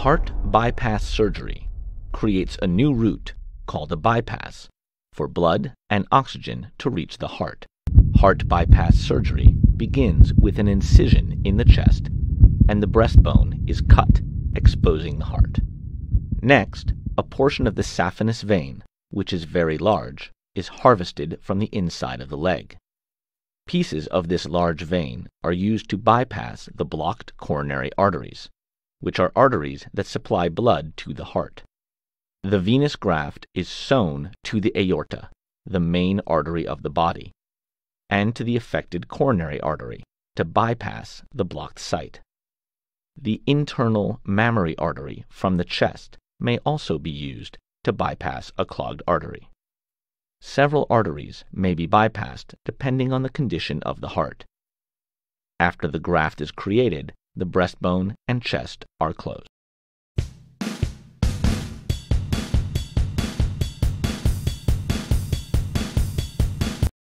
Heart bypass surgery creates a new route, called a bypass, for blood and oxygen to reach the heart. Heart bypass surgery begins with an incision in the chest, and the breastbone is cut, exposing the heart. Next, a portion of the saphenous vein, which is very large, is harvested from the inside of the leg. Pieces of this large vein are used to bypass the blocked coronary arteries, which are arteries that supply blood to the heart. The venous graft is sewn to the aorta, the main artery of the body, and to the affected coronary artery to bypass the blocked site. The internal mammary artery from the chest may also be used to bypass a clogged artery. Several arteries may be bypassed depending on the condition of the heart. After the graft is created, the breastbone and chest are closed.